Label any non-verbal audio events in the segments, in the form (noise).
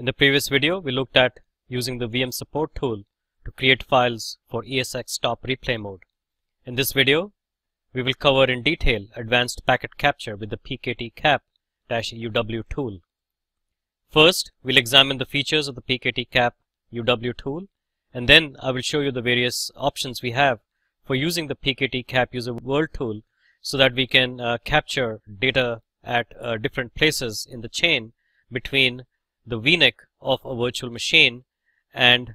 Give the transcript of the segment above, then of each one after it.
In the previous video, we looked at using the VM support tool to create files for esxtop replay mode. In this video, we will cover in detail advanced packet capture with the PKT cap-UW tool. First, we'll examine the features of the PKT cap UW tool, and then I will show you the various options we have for using the PKT cap user world tool so that we can uh, capture data at uh, different places in the chain between the VNIC of a virtual machine and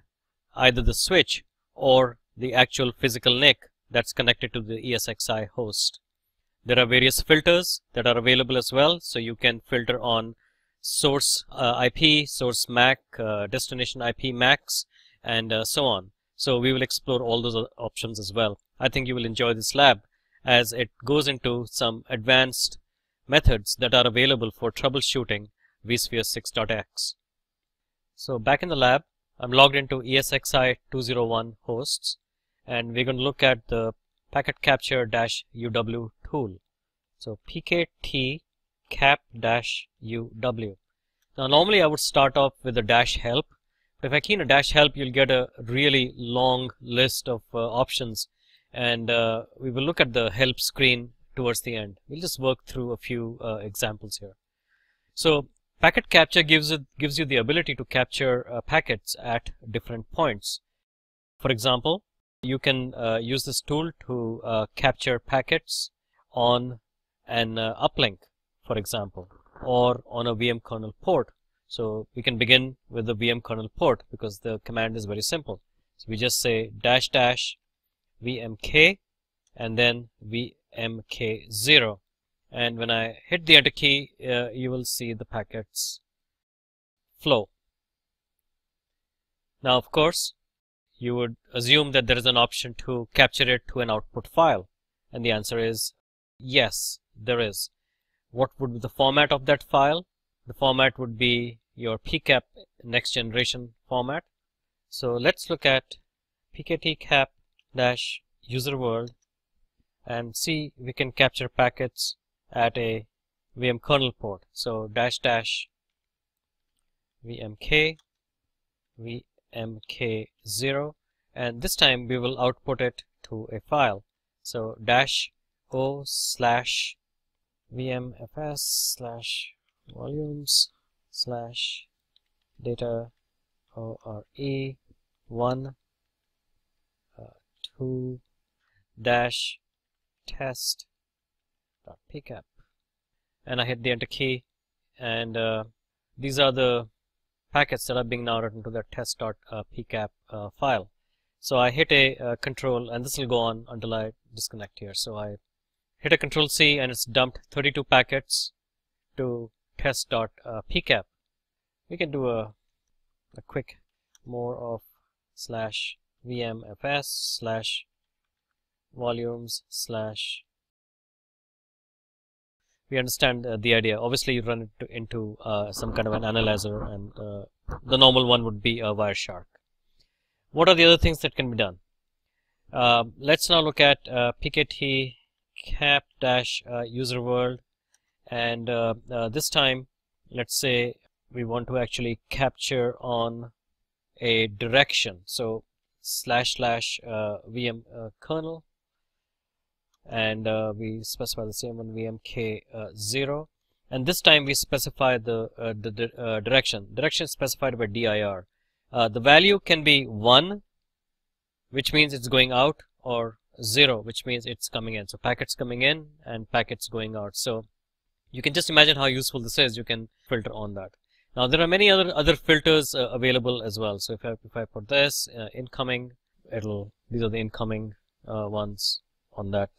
either the switch or the actual physical NIC that's connected to the ESXi host. There are various filters that are available as well. So you can filter on source uh, IP, source MAC, uh, destination IP MACs, and uh, so on. So we will explore all those options as well. I think you will enjoy this lab as it goes into some advanced methods that are available for troubleshooting vSphere 6.x. So back in the lab, I'm logged into ESXi 201 hosts and we're going to look at the packet capture dash UW tool. So pkt cap dash UW. Now normally I would start off with a dash help. But if I key in a dash help, you'll get a really long list of uh, options and uh, we will look at the help screen towards the end. We'll just work through a few uh, examples here. So packet capture gives it gives you the ability to capture uh, packets at different points. For example, you can uh, use this tool to uh, capture packets on an uh, uplink, for example, or on a VM kernel port. So we can begin with the VM kernel port because the command is very simple. So we just say dash dash vmk and then vmk0 and when I hit the enter key uh, you will see the packets flow. Now of course you would assume that there is an option to capture it to an output file and the answer is yes there is. What would be the format of that file? The format would be your PCAP next generation format. So let's look at pkt cap dash user world and see we can capture packets at a VM kernel port. So dash dash vmk vmk0 and this time we will output it to a file. So dash o slash vmfs slash volumes slash data ore one uh, two dash test dot pcap and I hit the enter key and uh, these are the packets that are being now written to the test.pcap uh, file. So I hit a uh, control and this will go on until I disconnect here. So I hit a control C and it's dumped 32 packets to test.pcap. We can do a, a quick more of slash vmfs slash volumes slash we understand uh, the idea. Obviously you run it into uh, some kind of an analyzer and uh, the normal one would be a wireshark what are the other things that can be done? Um, let's now look at uh, pkt cap dash uh, user world. And uh, this time let's say we want to actually capture on a direction. So slash slash uh, VM uh, kernel and uh, we specify the same one VMK uh, 0 and this time we specify the uh, the uh, direction. Direction specified by dir the value can be 1 which means it's going out or 0 which means it's coming in. So packets coming in and packets going out. So you can just imagine how useful this is. You can filter on that. Now there are many other other filters uh, available as well. So if I if I put this uh, incoming, it'll these are the incoming uh, ones on that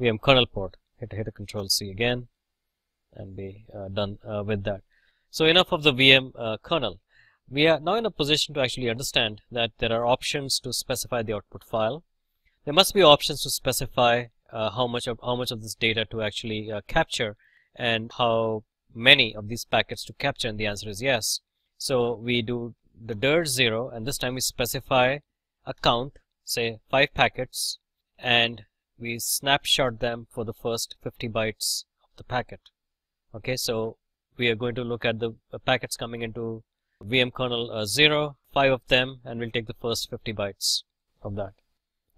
VM kernel port. Hit hit a Control C again, and be uh, done uh, with that. So enough of the VM uh, kernel. We are now in a position to actually understand that there are options to specify the output file. There must be options to specify how much of how much of this data to actually capture and how many of these packets to capture and the answer is yes. So we do the dir 0 and this time we specify a count say 5 packets and we snapshot them for the first 50 bytes of the packet. Okay, so we are going to look at the packets coming into VM kernel uh, 0, five of them, and we'll take the first 50 bytes of that.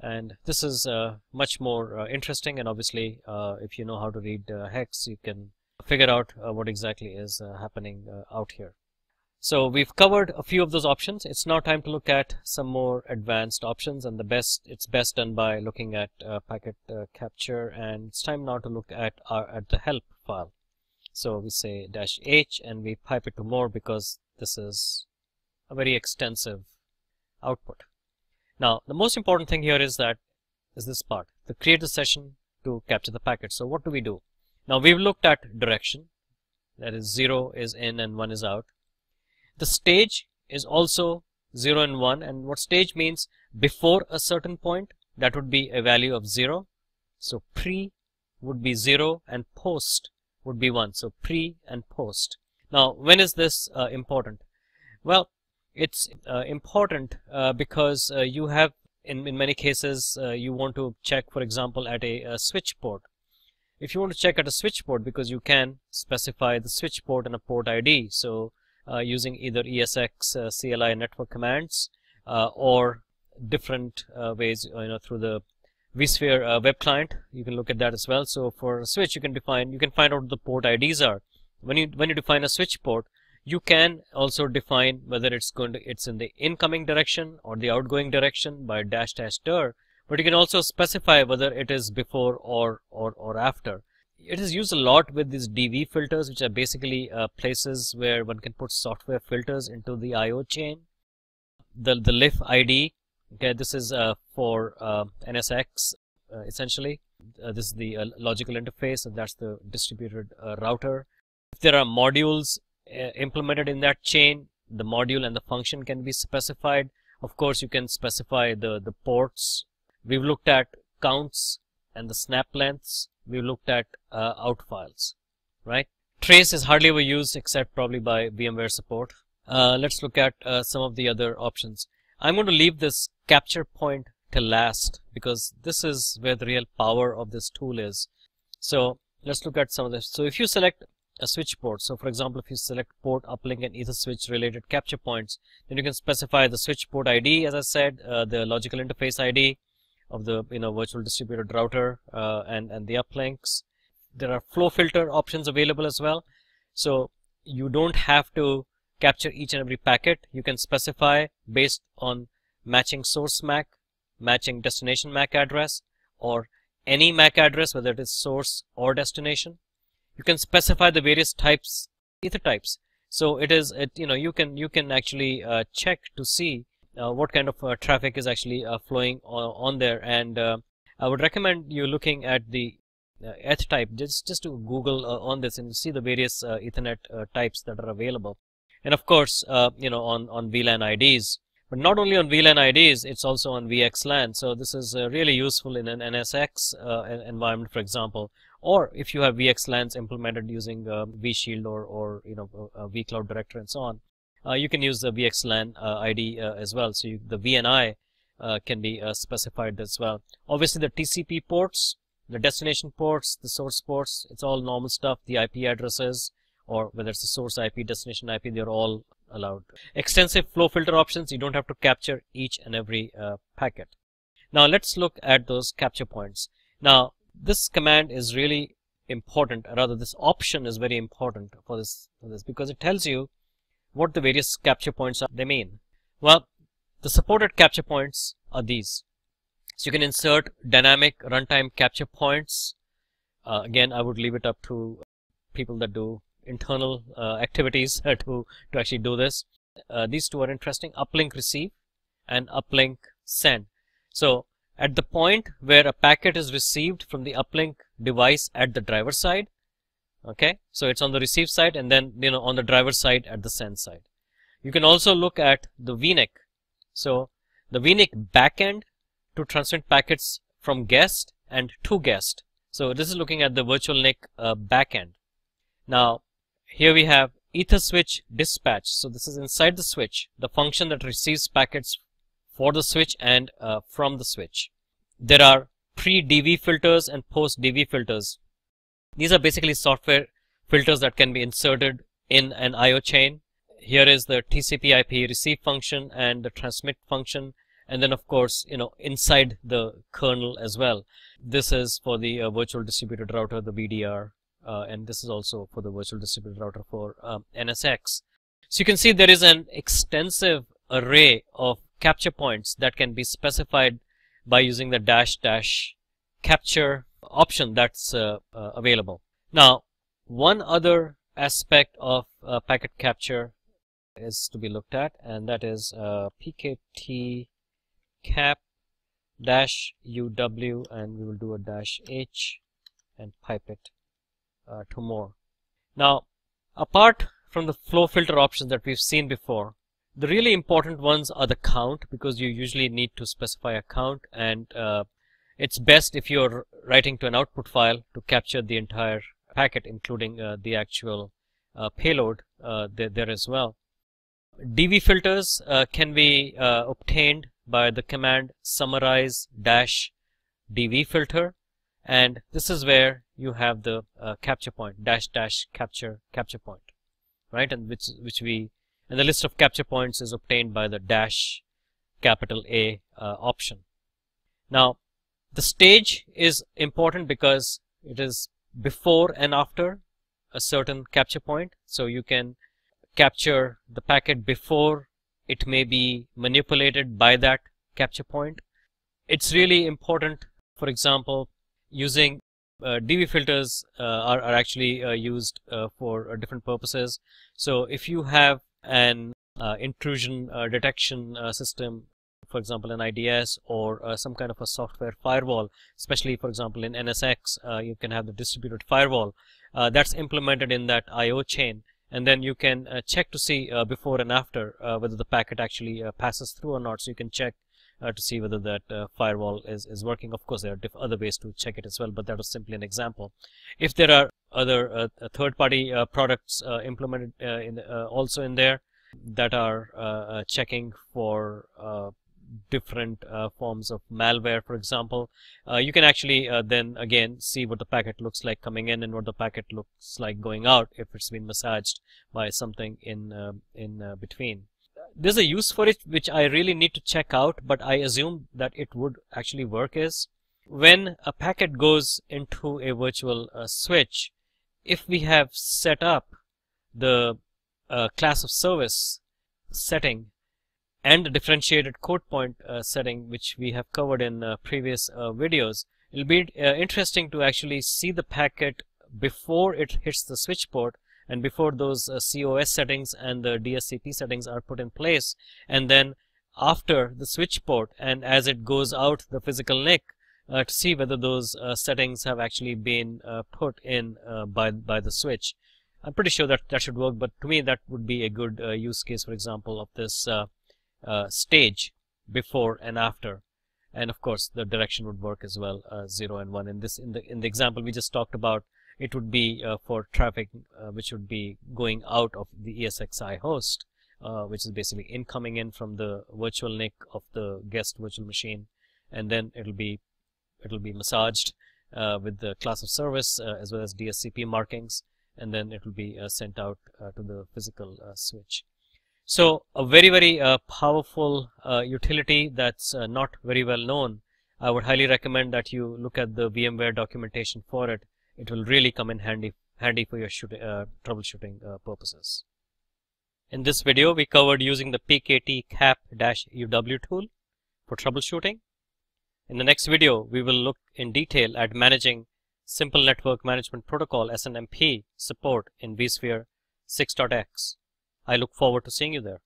And this is uh, much more uh, interesting, and obviously, uh, if you know how to read uh, hex, you can figure out what exactly is happening out here. So we've covered a few of those options. It's now time to look at some more advanced options and the best, it's best done by looking at uh, packet uh, capture and it's time now to look at our, at the help file. So we say dash H and we pipe it to more because this is a very extensive output. Now the most important thing here is that is this part, the create the session to capture the packet. So what do we do? Now we've looked at direction, that is 0 is in and 1 is out. The stage is also 0 and 1 and what stage means before a certain point that would be a value of 0. So pre would be 0 and post would be 1. So pre and post. Now when is this uh, important? Well it's uh, important uh, because uh, you have in, in many cases uh, you want to check for example at a, a switch port. If you want to check at a switch port because you can specify the switch port and a port ID. So using either ESX uh, CLI network commands uh, or different ways, you know, through the vSphere web client. You can look at that as well. So for a switch, you can define, you can find out what the port IDs are. When you when you define a switch port, you can also define whether it's going to it's in the incoming direction or the outgoing direction by dash dash dir but you can also specify whether it is before or or or after it is used a lot with these DV filters, which are basically uh, places where one can put software filters into the I/O chain. The the LIF ID, okay, this is uh, for uh, NSX uh, essentially. Uh, this is the uh, logical interface, and that's the distributed router. If there are modules implemented in that chain, the module and the function can be specified. Of course, you can specify the the ports. We've looked at counts and the snap lengths we looked at uh, out files, right? Trace is hardly ever used except probably by VMware support. Uh, let's look at uh, some of the other options. I'm going to leave this capture point to last because this is where the real power of this tool is. So let's look at some of this. So if you select a switch port, so for example, if you select port uplink and ether switch related capture points, then you can specify the switch port ID, as I said, uh, the logical interface ID, of the you know virtual distributed router uh, and and the uplinks. There are flow filter options available as well, so you don't have to capture each and every packet. You can specify based on matching source MAC, matching destination MAC address, or any MAC address, whether it is source or destination. You can specify the various types, ether types. So it is, it, you know, you can you can actually uh, check to see what kind of uh, traffic is actually uh, flowing on, on, there. And I would recommend you looking at the eth type. Just just to google on this and see the various ethernet types that are available. And of course you know on on VLAN IDs but not only on VLAN IDs, it's also on VXLAN. So this is uh, really useful in an NSX uh, environment, for example, or if you have VXLANs implemented using uh, vShield or, or you know vCloud Director and so on. Uh, you can use the VXLAN uh, ID uh, as well. So you, the VNI can be specified as well. Obviously, the TCP ports, the destination ports, the source ports, it's all normal stuff. The IP addresses, or whether it's the source IP, destination IP, they're all allowed. Extensive flow filter options, you don't have to capture each and every uh, packet. Now let's look at those capture points. Now this command is really important, rather this option is very important for this, for this because it tells you what the various capture points are they mean. Well, the supported capture points are these. So you can insert dynamic runtime capture points. Uh, again, I would leave it up to people that do internal uh, activities (laughs) to, to actually do this. Uh, these two are interesting, uplink receive and uplink send. So at the point where a packet is received from the uplink device at the driver side, okay? So it's on the receive side and then you know on the driver side at the send side. You can also look at the VNIC so the VNIC backend to transmit packets from guest and to guest. So this is looking at the virtual NIC uh, backend. Now here we have ether switch dispatch. So this is inside the switch the function that receives packets for the switch and uh, from the switch. There are pre DV filters and post DV filters these are basically software filters that can be inserted in an IO chain. here is the TCP IP receive function and the transmit function. And then of course you know inside the kernel as well. This is for the uh, virtual distributed router the VDR uh, and this is also for the virtual distributed router for um, NSX so you can see there is an extensive array of capture points that can be specified by using the dash dash capture option that's uh, uh, available. Now one other aspect of uh, packet capture is to be looked at and that is pkt cap dash uw and we will do a dash h and pipe it uh, to more. Now apart from the flow filter options that we've seen before the really important ones are the count because you usually need to specify a count and uh, it's best if you're writing to an output file to capture the entire packet including uh, the actual uh, payload uh, there, there as well. DV filters uh, can be uh, obtained by the command summarize dash DV filter. And this is where you have the capture point dash dash capture capture point right? And which which we and the list of capture points is obtained by the dash capital A uh, option. Now the stage is important because it is before and after a certain capture point so you can capture the packet before it may be manipulated by that capture point. It's really important, for example, using uh, DV filters uh, are, are, actually uh, used uh, for uh, different purposes. So if you have an uh, intrusion detection system, for example, an IDS or some kind of a software firewall, especially, for example, in NSX, you can have the distributed firewall that's implemented in that IO chain. And then you can uh, check to see uh, before and after uh, whether the packet actually uh, passes through or not. So you can check uh, to see whether that uh, firewall is, is working. Of course there are other ways to check it as well but that was simply an example. If there are other third-party products implemented in also in there that are checking for different uh, forms of malware for example. Uh, you can actually uh, then again see what the packet looks like coming in and what the packet looks like going out if it's been massaged by something in uh, in uh, between. There's a use for it which I really need to check out but I assume that it would actually work is when a packet goes into a virtual uh, switch if we have set up the class of service setting and the differentiated code point uh, setting which we have covered in uh, previous uh, videos. It'll be uh, interesting to actually see the packet before it hits the switch port and before those uh, COS settings and the DSCP settings are put in place and then after the switch port and as it goes out the physical NIC uh, to see whether those settings have actually been put in by by the switch. I'm pretty sure that that should work but to me that would be a good use case for example of this uh, stage before and after. And of course the direction would work as well uh, 0 and 1 in this in the in the example we just talked about it would be uh, for traffic uh, which would be going out of the ESXi host uh, which is basically incoming in from the virtual NIC of the guest virtual machine. And then it'll be it'll be massaged uh, with the class of service as well as DSCP markings. And then it will be sent out to the physical switch so a very, very uh, powerful uh, utility that's uh, not very well known. I would highly recommend that you look at the VMware documentation for it. It will really come in handy, handy for your uh, troubleshooting uh, purposes. In this video, we covered using the PKT cap-UW tool for troubleshooting. In the next video, we will look in detail at managing Simple Network Management Protocol SNMP support in vSphere 6.x. I look forward to seeing you there.